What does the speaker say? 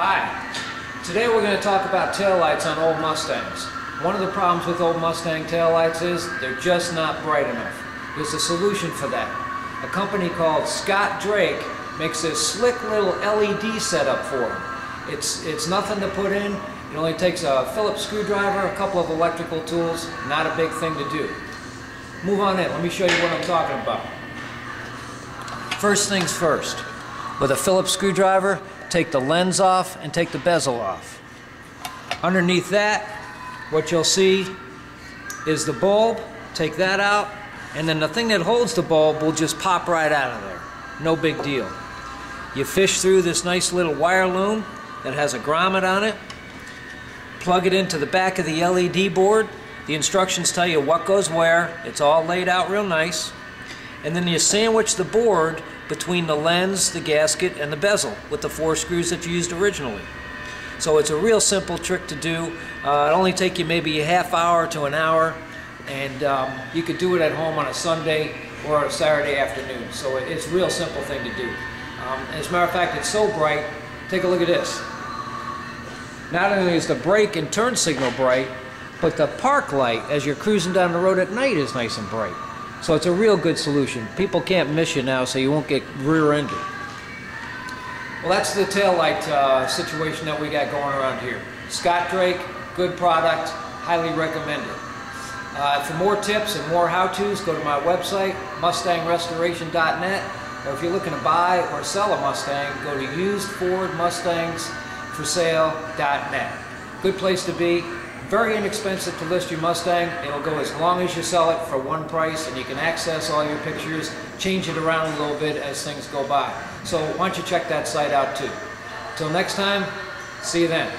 Hi. Today we're going to talk about taillights on old Mustangs. One of the problems with old Mustang taillights is they're just not bright enough. There's a solution for that. A company called Scott Drake makes this slick little LED setup for them. It's, it's nothing to put in. It only takes a Phillips screwdriver, a couple of electrical tools, not a big thing to do. Move on in. Let me show you what I'm talking about. First things first. With a Phillips screwdriver, take the lens off and take the bezel off. Underneath that, what you'll see is the bulb. Take that out, and then the thing that holds the bulb will just pop right out of there. No big deal. You fish through this nice little wire loom that has a grommet on it, plug it into the back of the LED board. The instructions tell you what goes where. It's all laid out real nice. And then you sandwich the board between the lens, the gasket, and the bezel with the four screws that you used originally. So it's a real simple trick to do. Uh, it'll only take you maybe a half hour to an hour, and um, you could do it at home on a Sunday or a Saturday afternoon. So it's a real simple thing to do. Um, as a matter of fact, it's so bright, take a look at this. Not only is the brake and turn signal bright, but the park light as you're cruising down the road at night is nice and bright. So it's a real good solution. People can't miss you now, so you won't get rear-ended. Well, that's the tail light uh, situation that we got going around here. Scott Drake, good product, highly recommended. Uh, for more tips and more how-tos, go to my website, mustangrestoration.net, or if you're looking to buy or sell a Mustang, go to usedfordmustangsforsale.net. Good place to be. Very inexpensive to list your Mustang. It'll go as long as you sell it for one price and you can access all your pictures, change it around a little bit as things go by. So why don't you check that site out too. Till next time, see you then.